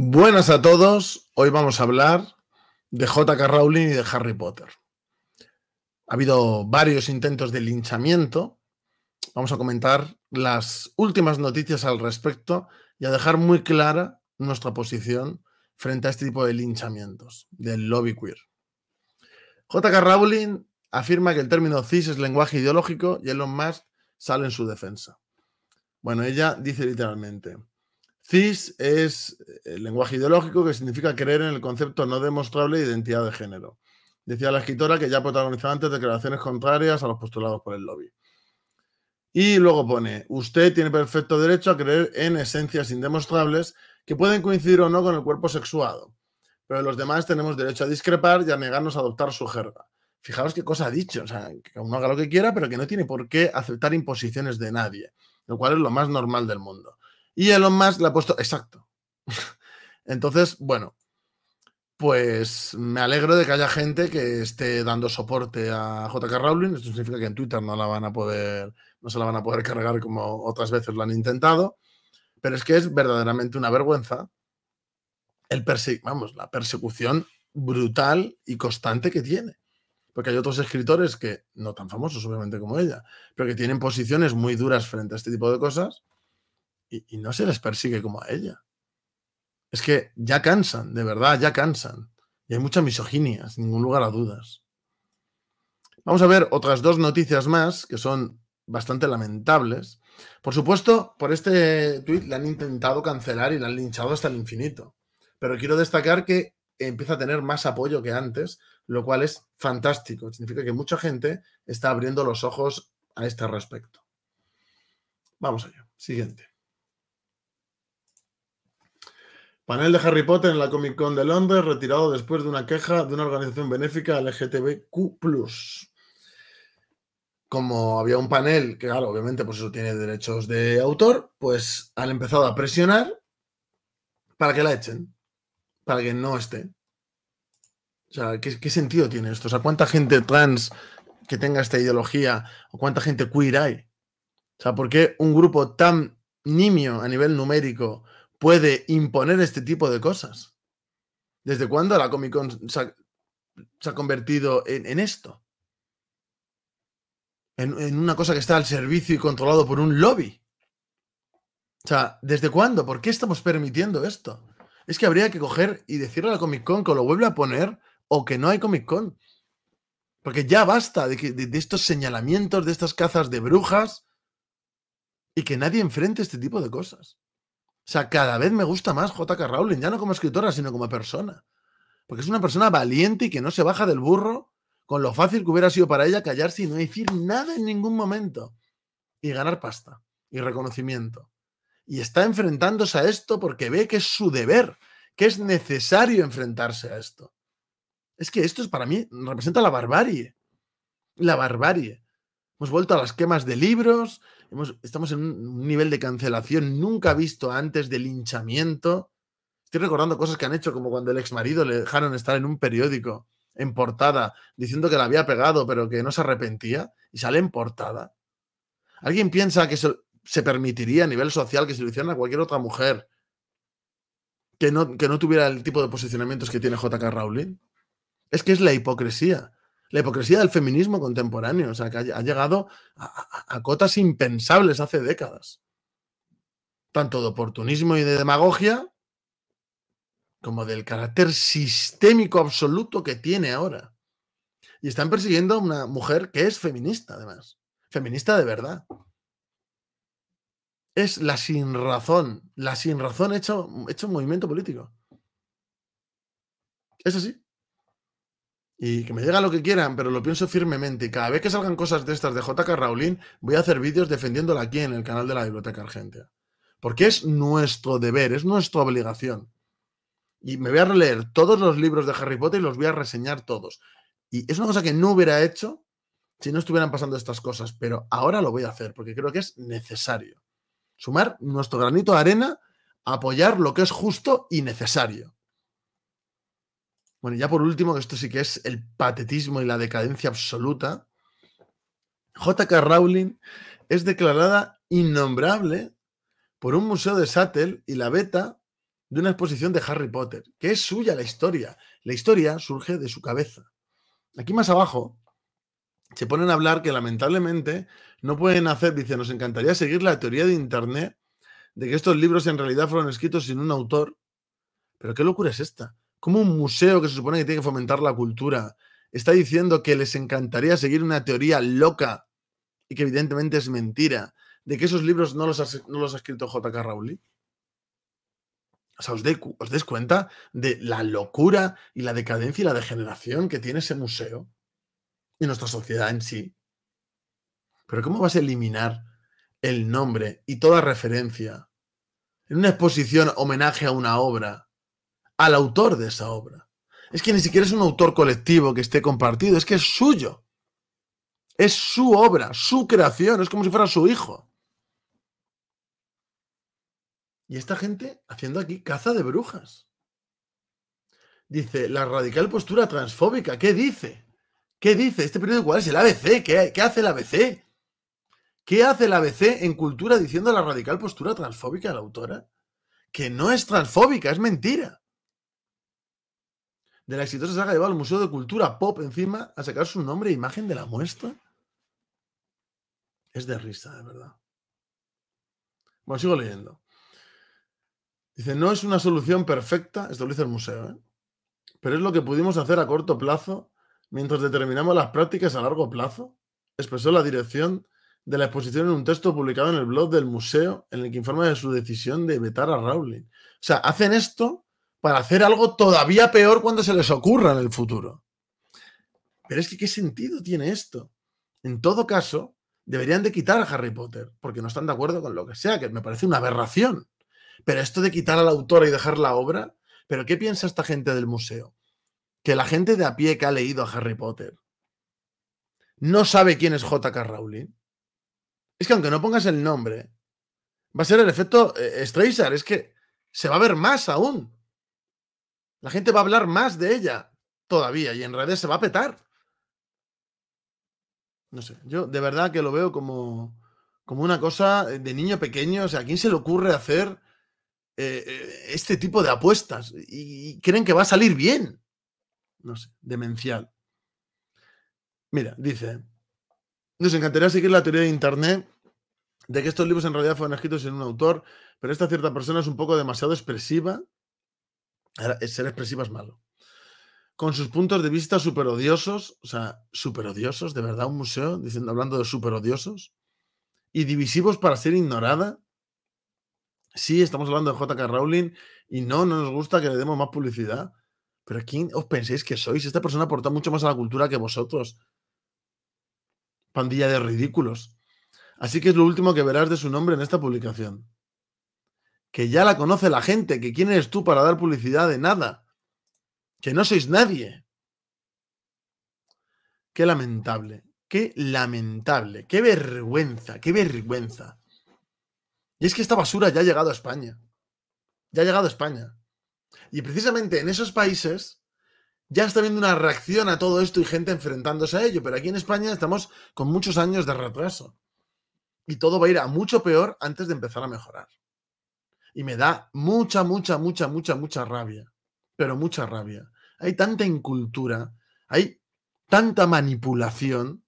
Buenas a todos. Hoy vamos a hablar de J.K. Rowling y de Harry Potter. Ha habido varios intentos de linchamiento. Vamos a comentar las últimas noticias al respecto y a dejar muy clara nuestra posición frente a este tipo de linchamientos del lobby queer. J.K. Rowling afirma que el término cis es lenguaje ideológico y Elon Musk sale en su defensa. Bueno, ella dice literalmente, cis es el lenguaje ideológico que significa creer en el concepto no demostrable de identidad de género. Decía la escritora que ya protagonizado antes declaraciones contrarias a los postulados por el lobby. Y luego pone, usted tiene perfecto derecho a creer en esencias indemostrables que pueden coincidir o no con el cuerpo sexuado, pero los demás tenemos derecho a discrepar y a negarnos a adoptar su jerga. Fijaos qué cosa ha dicho, o sea, que uno haga lo que quiera, pero que no tiene por qué aceptar imposiciones de nadie, lo cual es lo más normal del mundo. Y Elon Musk le ha puesto, exacto. Entonces, bueno, pues me alegro de que haya gente que esté dando soporte a JK Rowling. Esto significa que en Twitter no la van a poder, no se la van a poder cargar como otras veces lo han intentado. Pero es que es verdaderamente una vergüenza el vamos, la persecución brutal y constante que tiene. Porque hay otros escritores que, no tan famosos obviamente como ella, pero que tienen posiciones muy duras frente a este tipo de cosas y, no se les persigue como a ella. Es que ya cansan, de verdad, ya cansan. Y hay mucha misoginia, sin ningún lugar a dudas. Vamos a ver otras dos noticias más que son bastante lamentables. Por supuesto, por este tuit le han intentado cancelar y le han linchado hasta el infinito. Pero quiero destacar que empieza a tener más apoyo que antes, lo cual es fantástico. Significa que mucha gente está abriendo los ojos a este respecto. Vamos allá. Siguiente. Panel de Harry Potter en la Comic Con de Londres, retirado después de una queja de una organización benéfica LGTBQ. Como había un panel que, claro, obviamente, pues eso tiene derechos de autor, pues han empezado a presionar para que la echen, para que no esté. O sea, ¿qué, ¿qué, sentido tiene esto? O sea, ¿cuánta gente trans que tenga esta ideología o cuánta gente queer hay? O sea, ¿por qué un grupo tan nimio a nivel numérico puede imponer este tipo de cosas. ¿Desde cuándo la Comic Con se ha, convertido en, esto? En, una cosa que está al servicio y controlado por un lobby. O sea, ¿desde cuándo? ¿Por qué estamos permitiendo esto? Es que habría que coger y decirle a la Comic Con que lo vuelve a poner o que no hay Comic Con. Porque ya basta de estos señalamientos, de estas cazas de brujas y que nadie enfrente este tipo de cosas. O sea, cada vez me gusta más JK Rowling, ya no como escritora, sino como persona. Porque es una persona valiente y que no se baja del burro con lo fácil que hubiera sido para ella callarse y no decir nada en ningún momento. Y ganar pasta y reconocimiento. Y está enfrentándose a esto porque ve que es su deber, que es necesario enfrentarse a esto. Es que esto es para mí, representa la barbarie. La barbarie. Hemos vuelto a las quemas de libros, estamos en un nivel de cancelación nunca visto antes de linchamiento. Estoy recordando cosas que han hecho, como cuando el ex marido le dejaron estar en un periódico en portada diciendo que la había pegado, pero que no se arrepentía, y sale en portada. ¿Alguien piensa que se, permitiría a nivel social que se lo hicieran a cualquier otra mujer que no, que no tuviera el tipo de posicionamientos que tiene JK Rowling? Es que es la hipocresía. La hipocresía del feminismo contemporáneo, o sea, que ha, llegado a, cotas impensables hace décadas. Tanto de oportunismo y de demagogia, como del carácter sistémico absoluto que tiene ahora. Y están persiguiendo a una mujer que es feminista, además. Feminista de verdad. Es la sin razón, la sin razón hecho, hecho un movimiento político. Es así. Y que me digan lo que quieran, pero lo pienso firmemente. Y cada vez que salgan cosas de estas de JK Rowling, voy a hacer vídeos defendiéndola aquí en el canal de la Biblioteca Argentina. Porque es nuestro deber, es nuestra obligación. Y me voy a releer todos los libros de Harry Potter y los voy a reseñar todos. Y es una cosa que no hubiera hecho si no estuvieran pasando estas cosas, pero ahora lo voy a hacer porque creo que es necesario. Sumar nuestro granito de arena, apoyar lo que es justo y necesario. Bueno, ya por último, esto sí que es el patetismo y la decadencia absoluta. J.K. Rowling es declarada innombrable por un museo de Sattel y la beta de una exposición de Harry Potter, que es suya la historia. La historia surge de su cabeza. Aquí más abajo se ponen a hablar que lamentablemente no pueden hacer, dice, nos encantaría seguir la teoría de Internet de que estos libros en realidad fueron escritos sin un autor. Pero qué locura es esta. ¿Cómo un museo que se supone que tiene que fomentar la cultura está diciendo que les encantaría seguir una teoría loca y que evidentemente es mentira de que esos libros no los ha, no los ha escrito J.K. Rowling? O sea, os, os des cuenta de la locura y la decadencia y la degeneración que tiene ese museo y nuestra sociedad en sí. Pero ¿cómo vas a eliminar el nombre y toda referencia en una exposición homenaje a una obra al autor de esa obra? Es que ni siquiera es un autor colectivo que esté compartido, es que es suyo. Es su obra, su creación, es como si fuera su hijo. Y esta gente haciendo aquí caza de brujas. Dice, la radical postura transfóbica, ¿qué dice? ¿Qué dice? ¿Este periódico cuál es? El ABC. ¿Qué, ¿Qué, hace el ABC? ¿Qué hace el ABC en cultura diciendo la radical postura transfóbica de la autora? Que no es transfóbica, es mentira. De la exitosa saga lleva al Museo de Cultura Pop encima a sacar su nombre e imagen de la muestra. Es de risa, de verdad. Bueno, sigo leyendo. Dice, no es una solución perfecta, esto lo dice el museo, ¿eh? pero es lo que pudimos hacer a corto plazo mientras determinamos las prácticas a largo plazo, expresó la dirección de la exposición en un texto publicado en el blog del museo en el que informa de su decisión de vetar a Rowling. O sea, hacen esto para hacer algo todavía peor cuando se les ocurra en el futuro. Pero es que, ¿qué sentido tiene esto? En todo caso, deberían de quitar a Harry Potter, porque no están de acuerdo con lo que sea, que me parece una aberración. Pero esto de quitar a la autora y dejar la obra, ¿pero qué piensa esta gente del museo? que la gente de a pie que ha leído a Harry Potter no sabe quién es J.K. Rowling. Es que aunque no pongas el nombre, va a ser el efecto eh, es que se va a ver más aún. La gente va a hablar más de ella todavía y en redes se va a petar. No sé, yo de verdad que lo veo como, como una cosa de niño pequeño. O sea, ¿a quién se le ocurre hacer eh, eh, este tipo de apuestas? y creen que va a salir bien no sé, demencial. Mira, dice, nos encantaría seguir la teoría de Internet de que estos libros en realidad fueron escritos sin un autor, pero esta cierta persona es un poco demasiado expresiva. Ser expresiva es malo. Con sus puntos de vista súper odiosos, o sea, súper odiosos, de verdad, un museo, diciendo, hablando de súper odiosos, y divisivos para ser ignorada. Sí, estamos hablando de JK Rowling y no, no nos gusta que le demos más publicidad. Pero ¿quién os pensáis que sois? Esta persona aporta mucho más a la cultura que vosotros. Pandilla de ridículos. Así que es lo último que verás de su nombre en esta publicación. Que ya la conoce la gente, que quién eres tú para dar publicidad de nada. Que no sois nadie. Qué lamentable, qué lamentable, qué vergüenza, qué vergüenza. Y es que esta basura ya ha llegado a España. Ya ha llegado a España. Y precisamente en esos países ya está habiendo una reacción a todo esto y gente enfrentándose a ello, pero aquí en España estamos con muchos años de retraso. Y todo va a ir a mucho peor antes de empezar a mejorar. Y me da mucha, mucha, mucha, mucha, mucha rabia. Pero mucha rabia. Hay tanta incultura, hay tanta manipulación.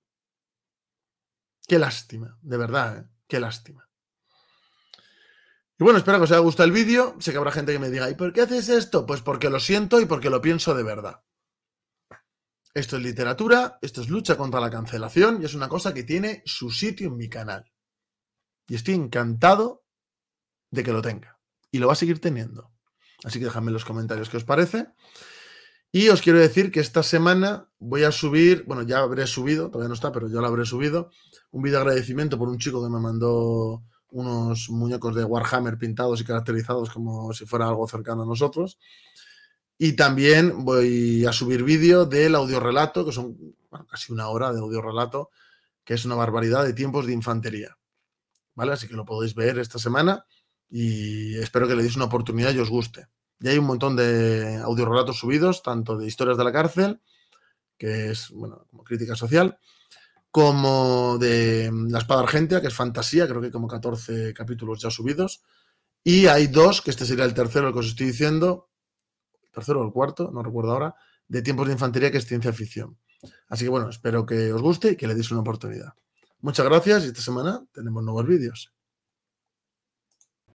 Qué lástima, de verdad, ¿eh? qué lástima. Y bueno, espero que os haya gustado el vídeo. Sé que habrá gente que me diga, ¿y por qué haces esto? Pues porque lo siento y porque lo pienso de verdad. Esto es literatura, esto es lucha contra la cancelación y es una cosa que tiene su sitio en mi canal. Y estoy encantado de que lo tenga. Y lo va a seguir teniendo. Así que dejadme en los comentarios qué os parece. Y os quiero decir que esta semana voy a subir, bueno, ya habré subido, todavía no está, pero ya lo habré subido, un vídeo de agradecimiento por un chico que me mandó unos muñecos de Warhammer pintados y caracterizados como si fuera algo cercano a nosotros. Y también voy a subir vídeo del audiorelato, que son casi una hora de audiorelato, que es una barbaridad de tiempos de infantería. ¿Vale? Así que lo podéis ver esta semana y espero que le deis una oportunidad y os guste. Y hay un montón de audiorelatos subidos, tanto de historias de la cárcel, que es, bueno, como crítica social, como de mm, La Espada Argentia, que es fantasía, creo que hay como 14 capítulos ya subidos, Y hay dos, que este sería el tercero, el que os estoy diciendo, el tercero o el cuarto, no recuerdo ahora, de tiempos de infantería, que es ciencia ficción. Así que bueno, espero que os guste y que le deis una oportunidad. Muchas gracias y esta semana tenemos nuevos vídeos.